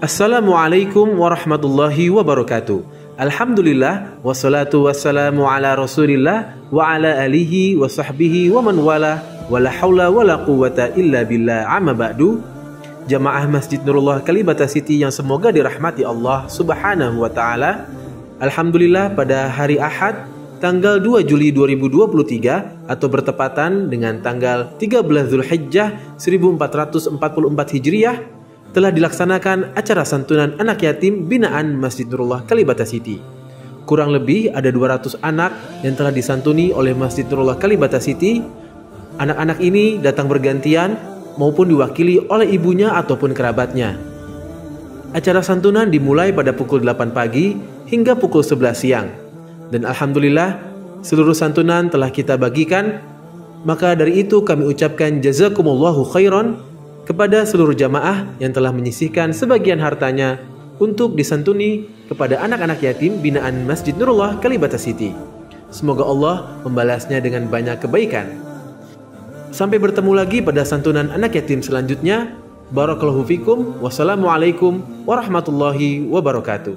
Assalamualaikum warahmatullahi wabarakatuh. Alhamdulillah wassalatu wassalamu ala Rasulillah wa ala alihi wa sahbihi wa man wala wala haula wala quwata illa billah amma ba'du. Jamaah Masjid Nurullah Kalibata City yang semoga dirahmati Allah Subhanahu wa taala. Alhamdulillah pada hari Ahad tanggal 2 Juli 2023 atau bertepatan dengan tanggal 13 Zulhijjah 1444 Hijriah telah dilaksanakan acara santunan anak yatim binaan Masjid Nurullah Kalibata City. Kurang lebih ada 200 anak yang telah disantuni oleh Masjid Nurullah Kalibata City. Anak-anak ini datang bergantian maupun diwakili oleh ibunya ataupun kerabatnya. Acara santunan dimulai pada pukul 8 pagi hingga pukul 11 siang. Dan Alhamdulillah seluruh santunan telah kita bagikan. Maka dari itu kami ucapkan jazakumullahu khairan kepada seluruh jamaah yang telah menyisihkan sebagian hartanya untuk disantuni kepada anak-anak yatim binaan Masjid Nurullah Kalibata City. Semoga Allah membalasnya dengan banyak kebaikan. Sampai bertemu lagi pada santunan anak yatim selanjutnya. Barakallahu fikum. Wassalamualaikum warahmatullahi wabarakatuh.